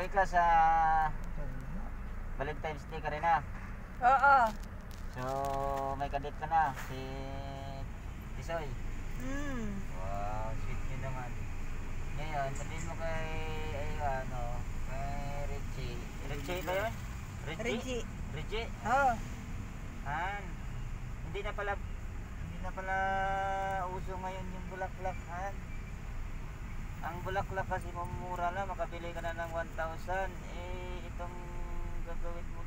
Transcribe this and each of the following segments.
Uwi ka sa Valentine's Day ka rin na. Oo. So, may kadit ka na. Si Tisoy. Mm. Wow, sweet nyo naman. Ngayon, sabihin mo kay, ay, ano, kay Richie. Richie ba yun? Richie? Reggie. Richie? Oo. Han, hindi na pala, hindi na pala uso ngayon yung bulaklak, Han. Ang bulaklak kasi mamura na, makabili ka na ng 1,000. Eh, itong gagawin mo,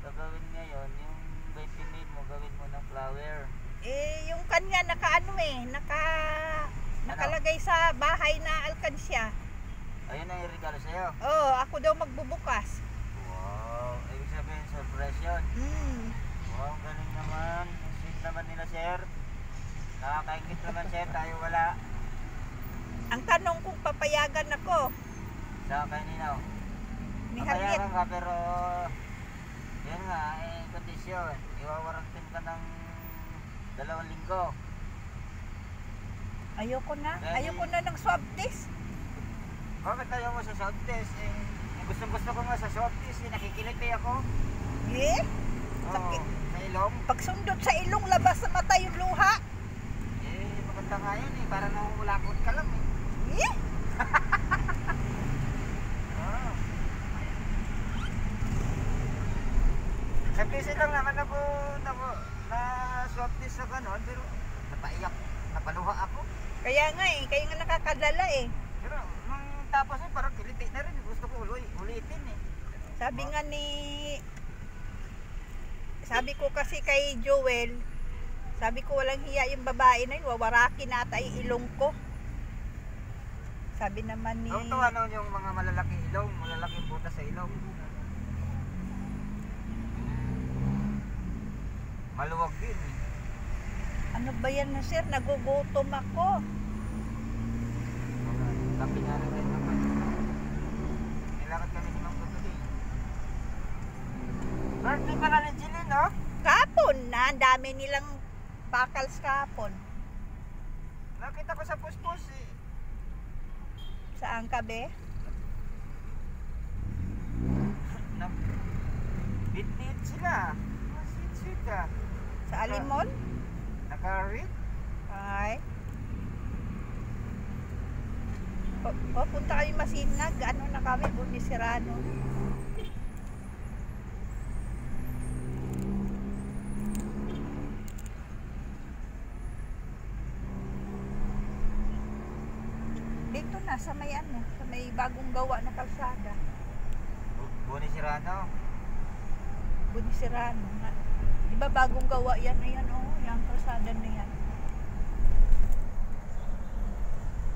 gagawin ngayon, yung waiting maid mo, gawin mo ng flower. Eh, yung kanya naka ano eh, naka nakalagay sa bahay na alkansya. Ayun ang regalo sa'yo. Oo, ako daw magbubukas. Wow, ibig sabihin surprise yun. Mm. Wow, galing naman. Sweet naman nila, sir. Nakakaingit naman, sir. Tayo wala. Ang tanong kung papayagan ako Sa kanino? ni Harriet. Papayagan ka, pero yun nga, eh, kondisyon. Iwawarantin ka ng dalawang linggo. Ayoko na. Dahil- Ayoko na ng swab test. Bakit tayo mo sa swab test? Eh, gustong gusto ko nga sa swab test. Eh, nakikiliti ako. Eh, Oo, Sakit. sa ilong. pagsundot sa ilong labas sa mata yung luha. Eh, maganda nga yun eh. Para nangungulakot ka lang. Eh, Oo. Sa PC lang naman ako na, na swab test sa ganon, pero napaiyak, napaluha ako. kaya nga eh, kaya nga nakakadala eh. Pero nung tapos eh, parang kiliti na rin. Gusto ko uli, ulitin eh. Sabi nga ni Sabi ko kasi kay Joel, sabi ko walang hiya yung babae na yun, wawarakin nata yung ilong ko. Sabi naman ni Ang tuwa nun yung mga malalaking ilong, malalaking butas sa ilong. Maluwag din eh. Ano ba yan na sir? Nagugutom ako. Kape nga rin naman. Nilakad kami ni Mang Tutuloy. Birthday pala ni Jillian, no? Kapon na, ang dami nilang bakals kapon. Nakita ko sa puspos eh. Saan ka be? Bit-bit sila. Sweet-sweet ka. Sa Alimon? Naka-read. Ay. O, o punta kami masinag. Ano na kami, bumisirano. Dito na, sa may ano, sa may bagong gawa na kalsada. Buni Sirano. Bunisirano. nga. Di ba bagong gawa yan na yan, oh, yung kalsada na yan.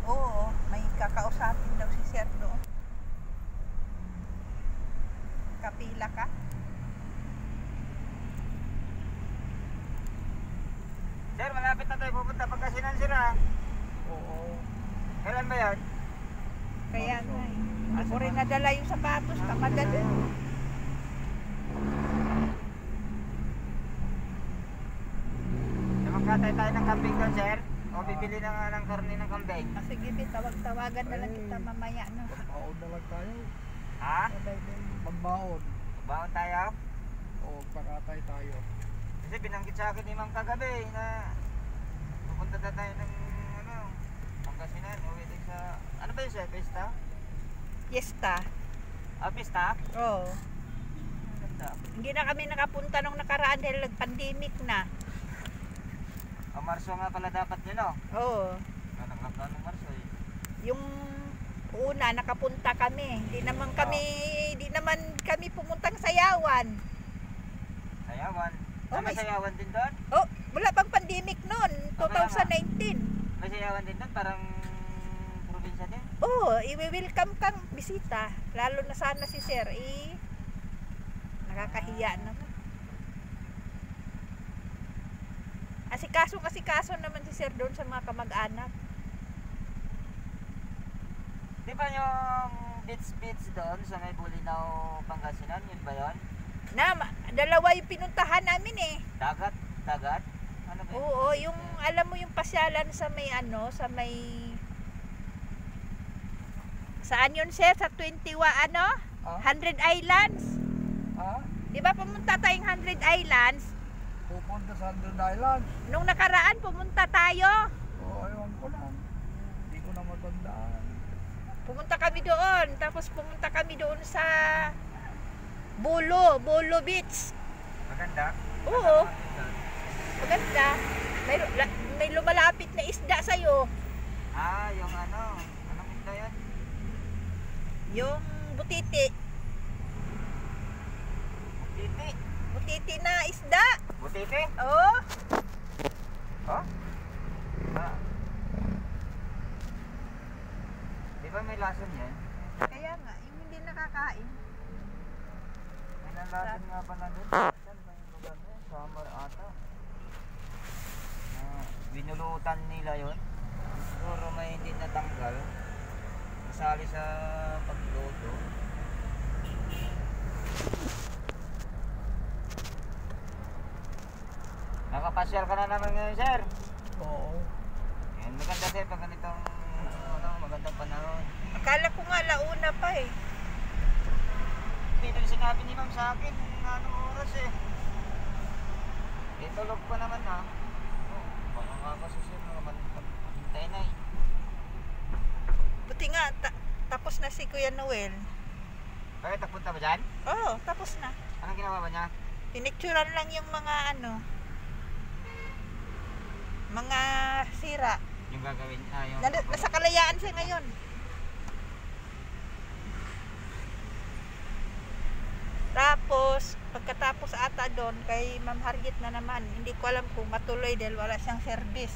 Oo, may kakausapin daw si Sir doon. Kapila ka? Sir, malapit na tayo pupunta pagkasinan sira. Oo. Kailan ba yan? Kaya nga eh. Rin nadala yung sapatos, kamadali. Magkatay tayo ng kambing doon, sir. O bibili na nga ng karne ng kambing. Ah, sige, tawag-tawagan na lang kita mamaya, no? Magbaon na lang tayo. Ha? Magbaon. Baon tayo? O pakatay tayo. Kasi binanggit sa akin ni Mang kagabi na pupunta na tayo ng ano, Pangasinan. Uwi din sa, ano ba yun sir? Pista? Yesta. Ah, pista? Oo. Ganda. Hindi na kami nakapunta nung nakaraan dahil nag-pandemic na. O Marso nga pala dapat nyo, no? Oo. Nag-lockdown ng Marso eh. Yung una nakapunta kami. Hindi naman kami hindi naman kami pumuntang Sayawan. Sayawan. Oh, Ah, may sayawan din doon? Oh, wala pang pandemic noon, Oh, kaya nga. 2019. May sayawan din doon? Parang probinsya din? Oh, i-welcome kang bisita. Lalo na sana si Sir eh nakakahiya naman. Asikaso kasi kaso naman si Sir doon sa mga kamag-anak. Di ba yung beach beach doon sa may Bulinaw, Pangasinan? Yun ba yun? Na, dalawa yung pinuntahan namin eh. Dagat? Dagat? Ano ba yun? Oo, yung alam mo yung pasyalan sa may ano, sa may Saan yun sir? Sa 21 ano? Ah? 100 Islands? Ha? Di ba pumunta tayong 100 Islands? Pupunta sa Andron Island. Nung nakaraan pumunta tayo. O, ayaw ko na. Hindi ko na matandaan. Pumunta kami doon. Tapos pumunta kami doon sa Bolo, Bolo Beach. Maganda. Oo, maganda. May, may lumalapit na isda sa'yo. Ah, yung ano. Anong isda yan? Yung butiti. Butiti. Butiti na isda. Butiti? Oo. Oh? Ah. Di ba may lason yan? Kaya nga, yung hindi nakakain. May lason nga pala doon. Saan ba yung lugar na yun? Summer ata. Ah, binulutan nila yon. Siguro may hindi natanggal. Kasali sa pagluto. Nakapasyal ka na naman ngayon, sir. Oo. Yan, maganda sir pag ganitong ano, magandang panahon. Akala ko nga launa pa eh. Din sinabi ni ma'am sa akin anong oras eh. Eh, tulog pa naman ha. Oh, baka nga ba susunod naman maghintay na eh. Buti nga, ta- tapos na si Kuya Noel. Bakit nagpunta ba dyan? Oo, tapos na. Anong ginawa ba niya? Pinicturan lang yung mga ano, mga sira. Yung gagawin, ah, yung... Nasa, nasa kalayaan siya ngayon. Tapos, pagkatapos ata doon kay Ma'am Harriet na naman, hindi ko alam kung matuloy dahil wala siyang service.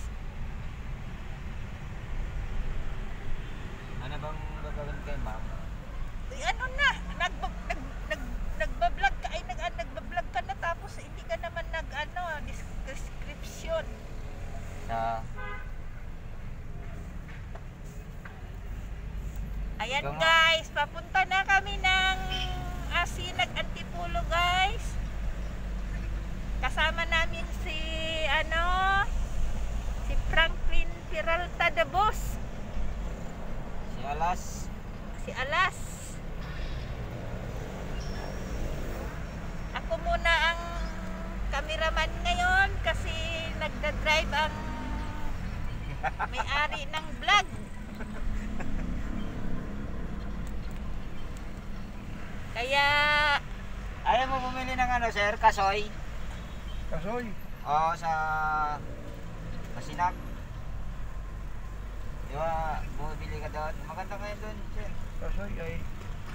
Ano bang gagawin kay ma'am? Uy, ano na, nag, nag, nag, nagbablog ka, ay nag, ah, nagbablog ka na tapos hindi ka naman nag, ano, dis- description. Sa... Ayan Ikaw nga. guys, papunta na kami ng Asinag Antipulo guys. Kasama namin si ano si Franklin Peralta de Boss, Si Alas. Si Alas. Ako muna ang cameraman ngayon kasi nagda-drive ang may-ari ng vlog. Kaya Ayaw mo bumili ng ano, sir? Kasoy? Kasoy. Oo, sa... Masinag. Di ba, bumibili ka doon. Maganda kayo doon, sir. Kasoy ay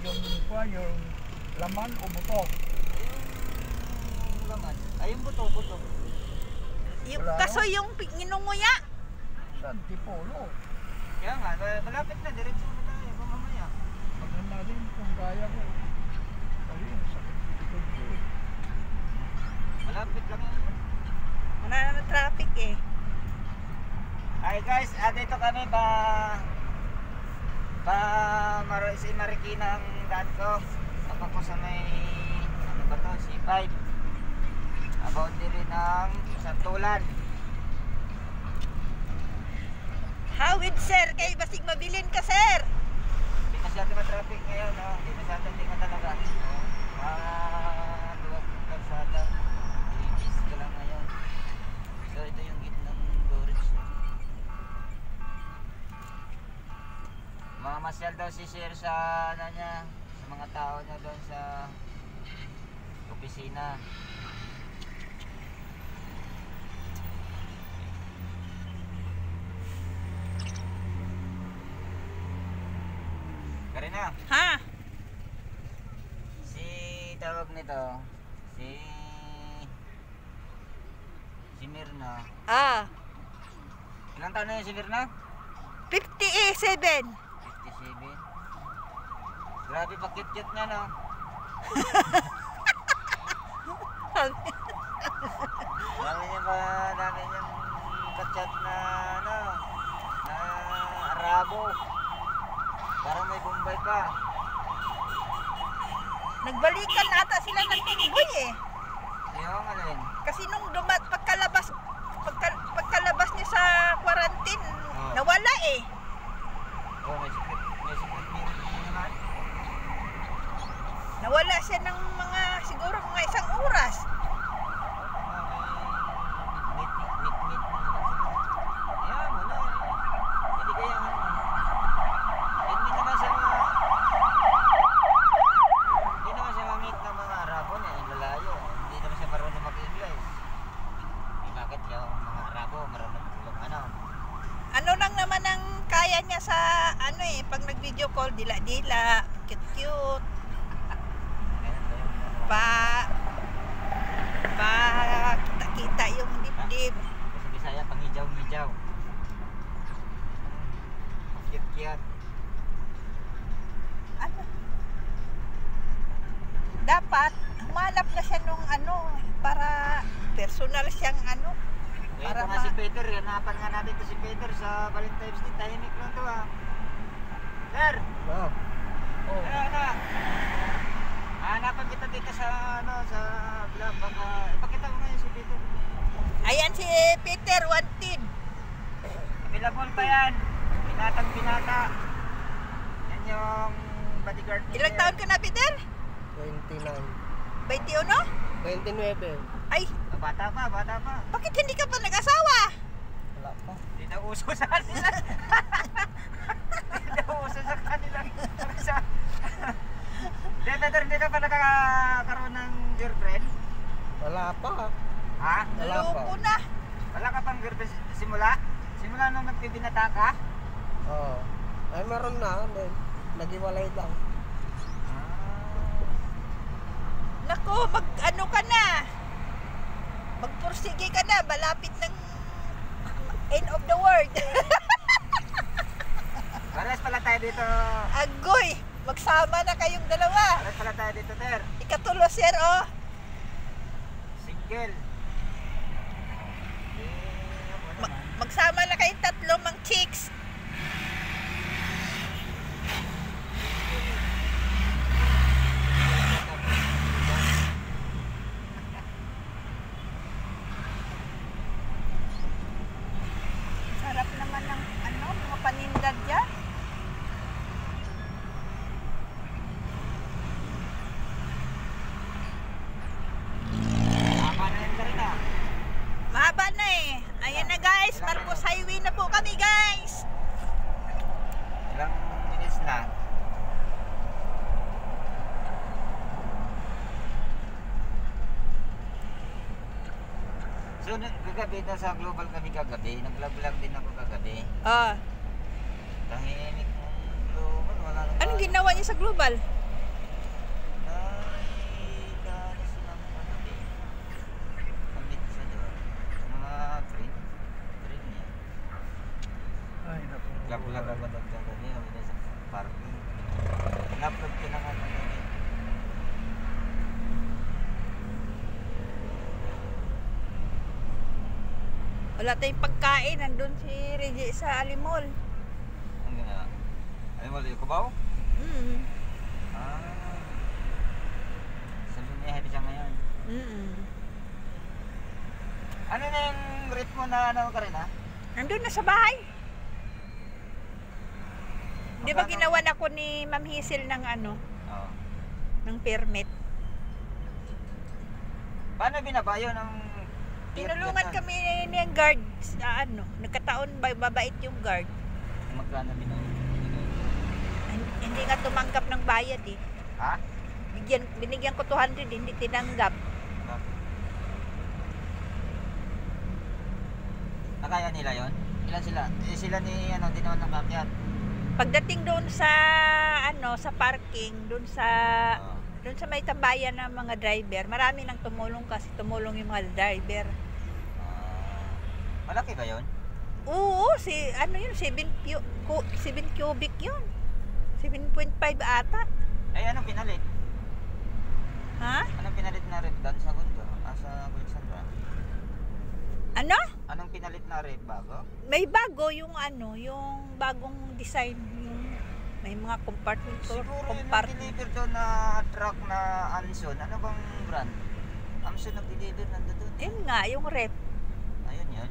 yung pa, yung laman o buto. Yung laman. Ay, yung buto, buto. yung Wala, kaso yung pi- nginunguya. Sa Antipolo. Kaya nga, ma- malapit na. Diretso mo tayo. Mamamaya. Maganda rin kung kaya ko. Ayun, sakit likod ko. eh. Malapit lang yan. Wala na traffic eh. Hi guys, ah, dito kami ba pa Maro si Marikina ang daan ko. Ako ko sa may ano ba to, C5. About din rin ng Santulan. Hawid sir, kay basig mabilin ka sir. Hindi masyado ma-traffic ngayon, no? Hindi masyado hindi ka talaga. Ah, luwag ng kalsada. Linis ka lang ngayon. So ito yung gitnang Dorich. Mamasyal daw si Sir sa ano niya, sa mga tao niya doon sa opisina. Karina, Ha? si tawag nito, si si Mirna. Ah, Ilang taon na yun si Mirna? 57. 57. Grabe pa cute-cute niya, no? Dami niya pa, dami niyang kachat na, ano, na Arabo. Parang may Bombay pa. Nagbalikan ata sila ng tingboy eh. Yung ano yun? Kasi nung dumat pagkalabas pagka, pagkalabas niya sa quarantine, Oo. nawala eh. Oh, may secret, may secret meeting Nawala siya ng mga, siguro mga isang oras. Meet, meet, meet, meet na naman sila. Ayan, wala eh. Hindi kaya nga. Hindi naman siya mga... Hindi naman siya mamit ng mga Arabo na yung lalayo. Hindi naman siya marunong mag-English. Eh, bakit yung mga Arabo marunong mag ano? Ano lang naman ang kaya niya sa, ano eh, pag nag-video call, dila-dila, cute-cute, pa, pa, kita-kita yung dibdib. Sa Bisaya, pangijaw-ngijaw. Cute-cute. Ano? Dapat, humanap na siya nung ano, para personal siyang ano, Para ma- si Peter, hanapan nga natin to si Peter sa Valentine's Day. Tahimik lang to ah. Sir, Ah. Oh. ano, ano? Hanapan kita dito sa, ano, sa vlog. Baka, ipakita mo ngayon si Peter. Ayan si Peter Wantin. Available pa yan. Binatang binata. Yan yung bodyguard ni Ilang taon ka na, Peter? 29. 21? 29. Ay, Bata pa, bata pa. bakit hindi ka pa nag-asawa? Wala pa. Hindi na uso sa kanila. Hindi na uso sa kanila. Sa... Hindi, Peter, hindi ka pa nakakaroon ng girlfriend? Wala pa. Ha? Wala pa. Loko na. Wala ka pang girlfriend simula? Simula nung nagpibinata ka? Oo. Ay, meron na. Nag-iwalay lang. Nako, mag ano ka na? Magpursige ka na, malapit ng end of the world. Pares pala tayo dito. Agoy, magsama na kayong dalawa. Pares pala tayo dito, Ter. Ikatulo, sir, oh. Single. Ako Ma- naman. magsama na kayong tatlo, mang chicks. Sarap naman ng ano, mga paninda dyan. Tama na yun ka rin ah. Mahaba na eh. Ayan na guys, Marcos Highway na po kami guys. Ilang minutes na? So, kagabi na sa global kami kagabi. Nag-vlog din ako kagabi. Ah, Tahimik ng global. Wala anong ginawa niyo sa global? Nakita na silang kagabi. Kamit sa doon. Mga friend. Friend niya. Ay, naku. Vlog-vlog ako doon kagabi. Kami na sa parking. In-upload ko na nga kagabi. Wala tayong pagkain. Nandun si Reggie sa Alimol. Gina. Ay mo, ko ba? Mm. Ah. Sa liniyahe siya ngayon. Mm. Ano na yung rate mo na ano ka rin ha? Nandun na sa bahay. Di ba ginawan ako ni Ma'am Hazel ng ano, Oo. ng permit? Paano binabayo ng Tinulungan kami ng guard sa ano, nagkataon ba babait yung guard. Magkano? Hin- Hindi nga tumanggap ng bayad eh. Ha? Bigyan, binigyan ko 200, hindi tinanggap. Nakaya nila yon? Ilan sila? Eh, sila ni ano, di naman nakakyat. Pagdating doon sa ano, sa parking, doon sa Oo. doon sa may tambayan ng mga driver, marami nang tumulong kasi tumulong yung mga driver. Malaki ba yon? Oo, si ano yun, 7 pu, ku, 7 cubic yun. 7.5 ata. Ay, anong pinalit? Ha? Anong pinalit na rep doon sa Gundo? Ah, sa Alexandra? Ano? Anong pinalit na rep bago? May bago yung ano, yung bagong design, yung may mga compartment Siguro yung compartment. nag-deliver doon na truck na Anson. Ano bang brand? Amson nag-deliver nando doon. Yun nga, yung rep. Ayun yun.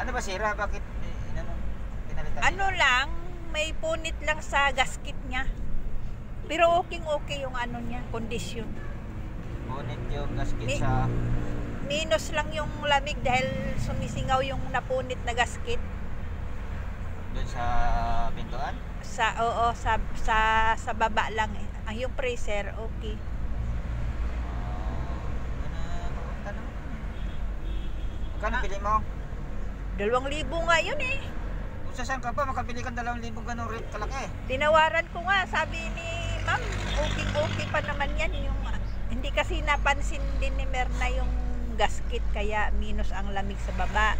Ano ba sira? Bakit? Eh, ano? Pinalitan Ano lang, may punit lang sa gasket niya. Pero okay okay yung ano niya, kondisyon. Ngunit yung gasket Ni- sa... Minus lang yung lamig dahil sumisingaw yung napunit na gasket. Doon sa pintuan? Sa oo sa sa sa baba lang eh. Ang yung freezer okay. Ano? Magkano Ah. bili mo? Dalawang libo nga yun eh. Kung sa saan ka pa, makabili kang dalawang libong ganong rate kalaki. Tinawaran ko nga, sabi ni ma'am, okay okay pa naman yan. Yung, hindi kasi napansin din ni Merna yung gasket kaya minus ang lamig sa baba.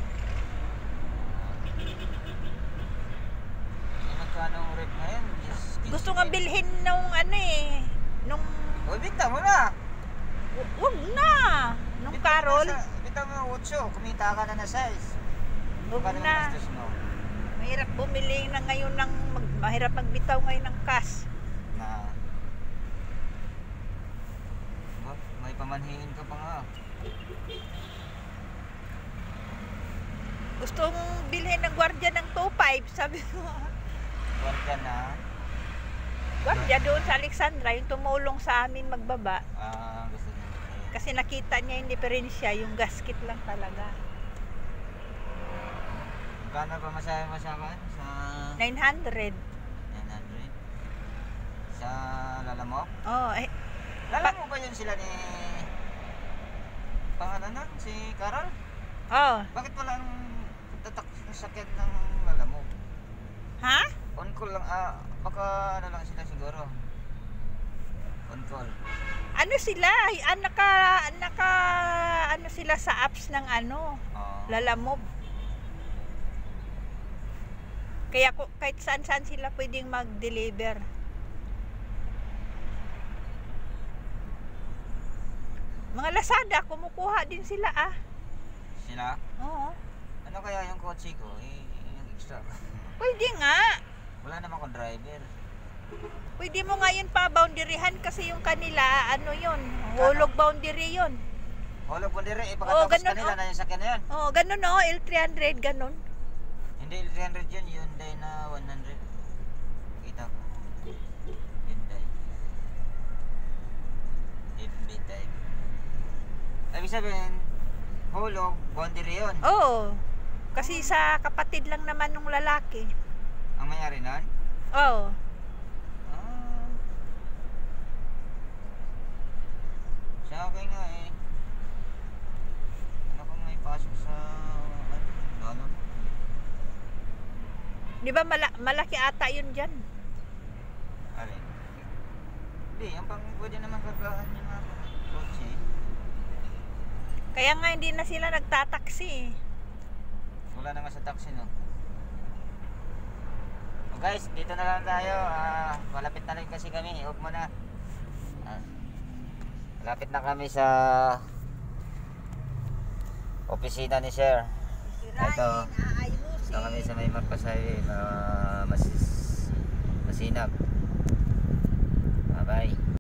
Magkano ang rate ngayon? Gusto nga bilhin nung ano eh, nung, Uy, binta mo na! hu- huwag na, nung sa- Binta mo ng 8, kumita ka na na size. Huwag na. Mahirap bumili na ngayon ng, mag- mahirap magbitaw ngayon ng cash. Na... Ba, may pamanhiin ka pa nga. Gustong bilhin ng gwardiya ng 2.5, sabi ko. Ka na. Gwardiya doon sa Alexandra, yung tumulong sa amin magbaba. Ah, gusto niya. Kasi nakita niya yung diferensya, yung gasket lang talaga. Magkano pa masahe mo sa akin? Sa 900. 900? Sa Lalamok? Oh, eh, Lala mo ba yun sila ni... Pangalan nun? Si Carol? oh, Bakit walang tatak ng sakit ng Lalamok? ha? On call lang, ah, baka ano lang sila siguro. On call. Ano sila? Ay, ah, naka, naka, ano sila sa apps ng ano, Oo. Lalamob. Kaya kahit saan saan sila pwedeng mag-deliver. Mga Lazada, kumukuha din sila ah. Sila? Oo. Ano kaya yung kotse ko? Eh, yung extra. Pwede nga. Wala naman akong driver. Pwede mo ngayon pa boundaryhan kasi yung kanila, ano yun, hulog boundary yun. Holo po dire, eh, pagkatapos ganun, kanila oh. na yung sakyan na yun. Oo, ganun oh, L300, ganun. Hindi 300 yun, Hyundai na 100. Kita ko. Hyundai. FB type. Ibig sabihin, hulog, boundary yun. Oo. Kasi sa kapatid lang naman nung lalaki. Ang mayari nun? Oo. Ah. Sa akin nga eh. Ano kung may pasok sa ano, lalo? Di ba mala- malaki ata yun dyan? Alin? Hindi, yung pang pwede naman kagaan yung mga kotse. Kaya nga hindi na sila nagtataksi. eh. Wala naman sa taxi no. So guys, dito na lang tayo. Ah, malapit na rin kasi kami. Huwag mo na. Ah, malapit na kami sa opisina ni Sir. Ito. Ito kami sa may magpasay na mas masinag. Bye bye.